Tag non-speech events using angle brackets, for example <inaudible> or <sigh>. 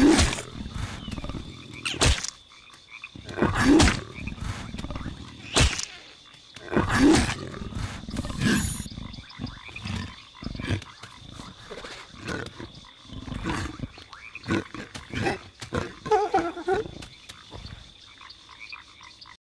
Yeah. <laughs>